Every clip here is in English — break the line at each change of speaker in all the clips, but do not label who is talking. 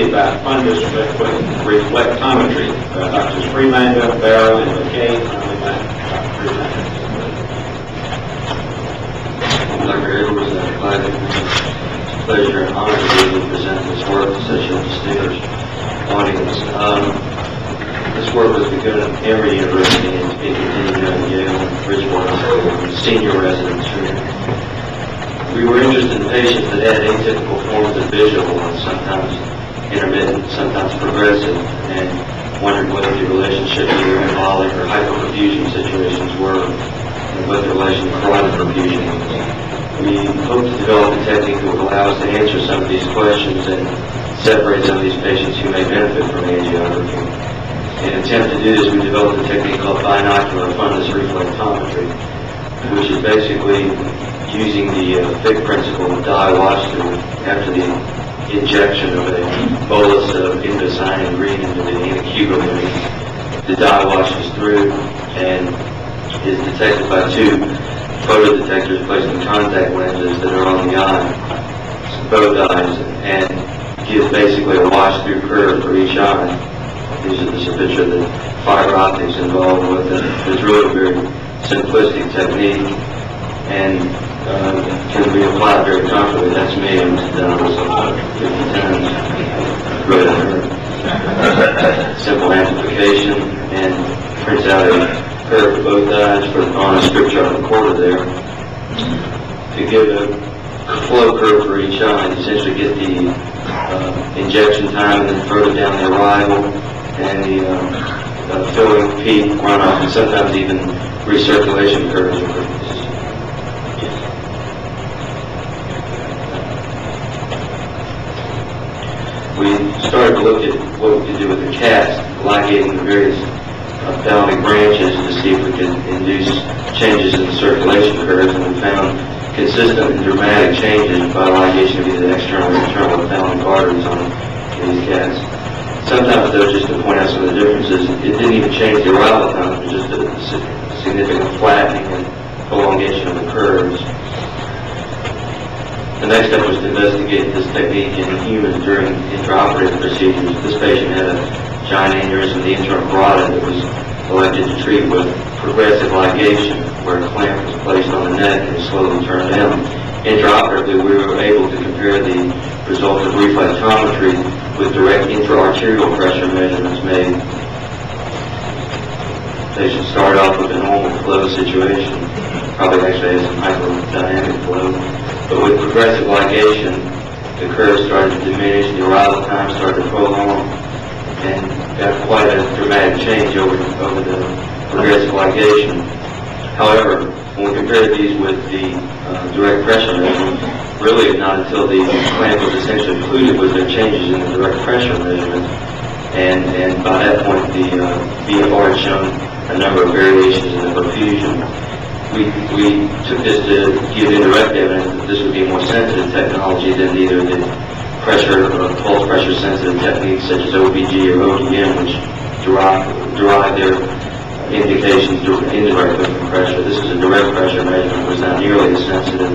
about fundus reflectometry. Uh, Drs. Freeman, Barrow, and McKay, only minutes.
Dr. I'm glad it's a pleasure and honor to be able to present this work to such a distinguished audience. Um, This work was begun at Emory University and is being continued at Yale, Bridgewater, and senior residents here. We were interested in patients that had atypical forms of visual and sometimes intermittent, sometimes progressive, and wondered what the relationship to embolic or hyperperfusion situations were and what the relation to carotid perfusion was. We hope to develop a technique that will allow us to answer some of these questions and separate some of these patients who may benefit from angiography. In an attempt to do this, we developed a technique called binocular fundus reflectometry, which is basically using the uh, Fick principle of dye wash through after the injection of a bolus of indocyanine green into the anacubulum. The dye washes through and is detected by two photodetectors placed in contact lenses that are on the eye, both eyes, and gives basically a wash-through curve for each eye. These are just a picture of the fiber optics involved with it. It's really a very simplistic technique and um, can be applied very comfortably. That's me, and done this about 50 times. Good. Simple amplification and prints out a curve for both eyes for on a script chart recorder there. To give a flow curve for each eye, essentially get the uh, injection time and then further down the arrival and the uh, filling peak runoff, and sometimes even recirculation curves are produced. We started to look at what we could do with the cast, ligating the various uh, ophthalmic branches to see if we could induce changes in the circulation curves, and we found consistent and dramatic changes by ligation of either external or internal ophthalmic arteries on these casts sometimes though, just to point out some of the differences, it didn't even change the arrival time, just a significant flattening and prolongation of the curves. The next step was to investigate this technique in humans during intraoperative procedures. This patient had a giant aneurysm in the internal carotid that was elected to treat with progressive ligation, where a clamp was placed on the neck and slowly turned down. Intraoperatively, we were able to compare the results of reflectometry with direct intra-arterial pressure measurements made. Patient started off with a normal flow situation, probably actually has some hyperdynamic flow, but with progressive ligation, the curve started to diminish, the arrival time started to prolong, and got quite a dramatic change over, over the progressive ligation. However, when we compared these with the uh, direct pressure measurement, really not until the plant was essentially included was there changes in the direct pressure measurement. And, and by that point, the uh, BFR had shown a number of variations in the perfusion. We, we took this to give indirect evidence that this would be a more sensitive technology than either the pressure or pulse pressure sensitive techniques such as OPG or ODM, which derive, derive their indications indirectly from pressure. This is a direct pressure measurement, was not nearly as sensitive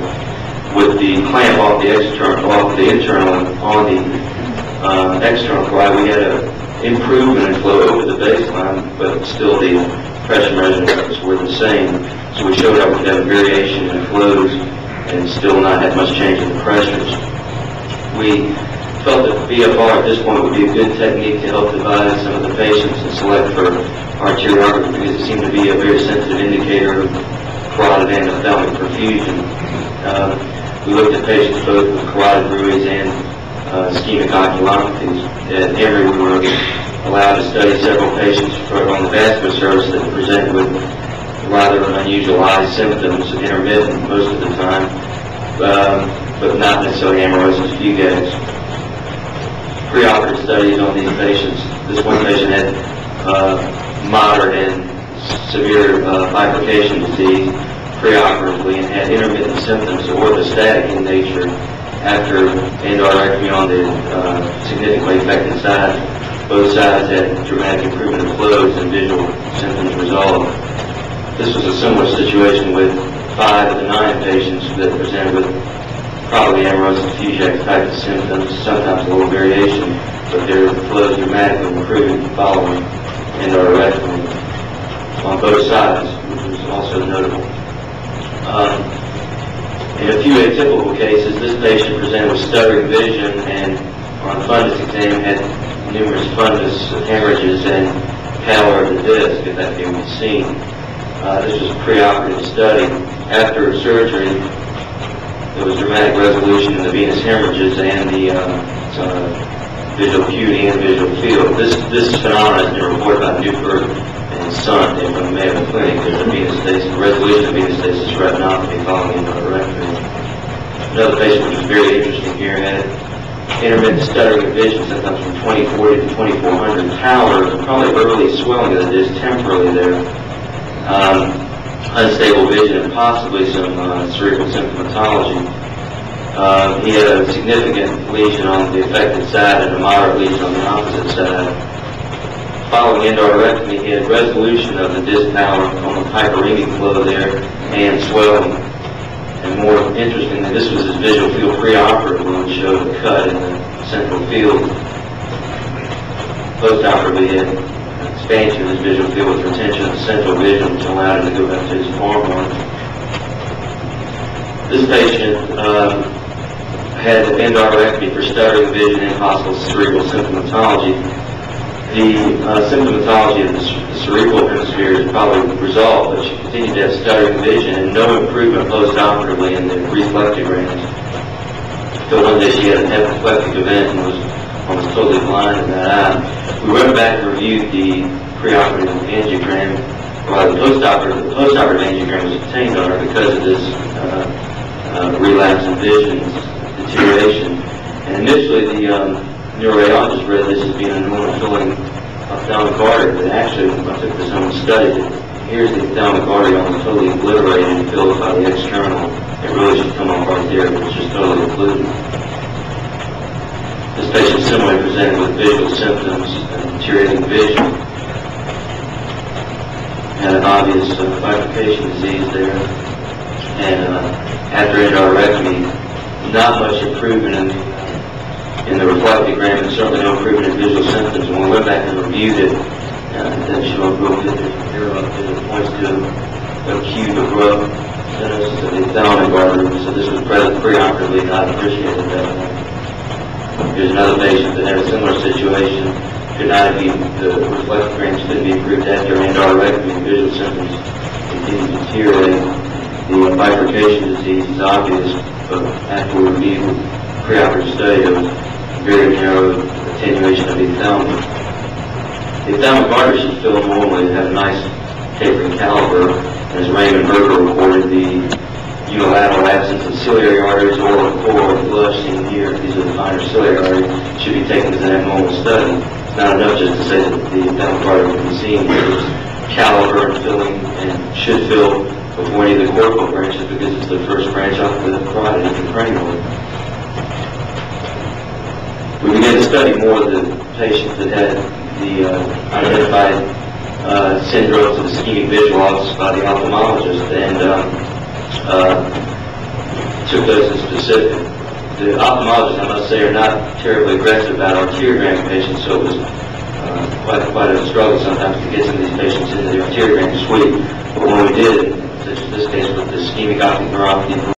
with the clamp off the external, off the internal on the uh, external carotid, we had an improvement in flow over the baseline, but still the measurements were the same. So we showed how we could have variation in flows and still not have much change in the pressures. We felt that BFR at this point would be a good technique to help divide some of the patients and select for arteriography because it seemed to be a very sensitive indicator of carotid endothelmic perfusion. Uh, we looked at patients both with carotid bruits and uh, ischemic oculopathies. At Emory, we were allowed to study several patients on the vascular service that presented with rather unusual eye symptoms, intermittent most of the time, um, but not necessarily amaurosis fugax. Preoperative studies on these patients. This one patient had uh, moderate and severe uh, bifurcation disease preoperatively and had intermittent symptoms orthostatic in nature after endarterectomy on the uh, significantly affected side. Both sides had dramatic improvement of flows and visual symptoms resolved. This was a similar situation with five of the nine patients that presented with probably amaurosis fugax type of symptoms, sometimes a little variation, but their flow is dramatically improving following endarterectomy on both sides, which is also notable. Um, in a few atypical cases, this patient presented with stuttering vision and on fundus exam had numerous fundus hemorrhages and pallor of the disc, if that can be seen. Uh, this was a preoperative study. After surgery, there was dramatic resolution in the venous hemorrhages and the uh, uh, visual acuity and visual field. This this phenomenon has been reported by Newberg and Son from the Mayo Clinic. There's a venous stasis, resolution of stasis retinopathy following endarterectomy. Another patient was very interesting here had intermittent stuttering of vision, sometimes from 2040 to 2400 towers, and probably early swelling of the disc temporarily there. Um, unstable vision and possibly some uh, cerebral symptomatology. Uh, he had a significant lesion on the affected side and a moderate lesion on the opposite side. Following endarterectomy, he had resolution of the disc power on the hyperemic flow there and swelling. And more interestingly, this was his visual field preoperatively, which showed a cut in the central field. Postoperatively, he had expansion of his visual field with retention of the central vision, which allowed him to go back to his farm This patient um, had endarterectomy for stuttering vision and possible cerebral symptomatology. The uh, symptomatology of the, cerebral hemisphere is probably resolved, but she continued to have stuttering vision and no improvement postoperatively in the reflectograms. Till one day she had an apoplectic event and was almost totally blind in that eye. We went back and reviewed the preoperative angiogram, or the postoperative, the postoperative angiogram was obtained on her because of this uh, uh, relapse in vision deterioration. And initially, the um, neuroradiologist read this as being a normal filling ophthalmic artery, but actually, I took this home and studied it, here's the ophthalmic artery almost totally obliterated and filled by the external. It really should come off right there, but it's just totally occluded. This patient similarly presented with visual symptoms and deteriorating vision. Had an obvious uh, bifurcation disease there. And uh, after endarterectomy, not much improvement in, in the reflectogram and certainly no improvement in visual symptoms. When we went back and reviewed it, uh, it didn't show a real good it points to acute abrupt stenosis of the ophthalmic artery. So this was present preoperatively, not appreciated at that point. Here's another patient that had a similar situation, could not be, the reflectograms couldn't be improved after endarterectomy, visual symptoms continued to deteriorate. The bifurcation disease is obvious, but after we reviewed preoperative study, there was very narrow attenuation of the ophthalmic. The should fill normally and have a nice tapering caliber, as Raymond Berger reported, the unilateral absence of ciliary arteries or or flush seen here, these are the minor ciliary arteries, should be taken as an abnormal study. It's not enough just to say that the ophthalmic artery can be seen, there's caliber and filling and should fill before any of the cortical branches because it's the first branch off the carotid the cranial. Study more the patients that had the uh, identified uh, syndromes of ischemic visual loss by the ophthalmologist and um, uh, took those in specific. The ophthalmologists, I must say, are not terribly aggressive about arteriogram patients, so it was uh, quite, quite a struggle sometimes to get some of these patients into the arteriogram suite. But when we did, such as this case with the ischemic optic neuropathy